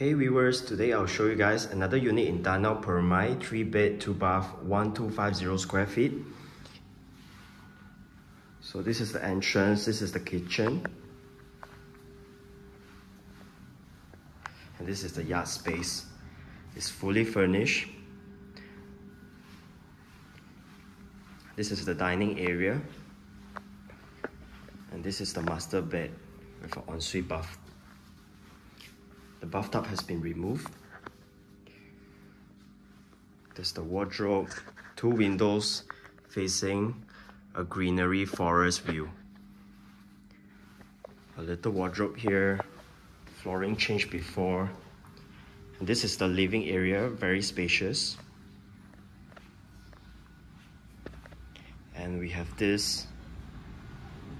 Hey viewers, today I'll show you guys another unit in Danau Permai, 3 bed, 2 bath, 1250 square feet. So this is the entrance, this is the kitchen. And this is the yard space. It's fully furnished. This is the dining area. And this is the master bed with an ensuite bath. The bathtub has been removed. There's the wardrobe, two windows facing a greenery forest view. A little wardrobe here, flooring changed before. And this is the living area, very spacious. And we have this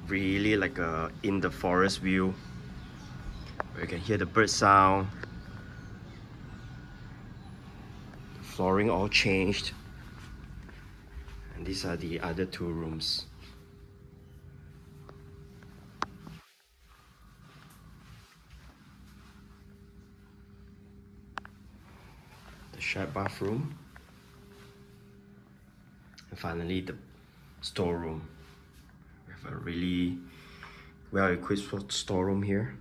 really like a in the forest view you can hear the bird sound. The flooring all changed. And these are the other two rooms. The shared bathroom. And finally the storeroom. We have a really well equipped storeroom here.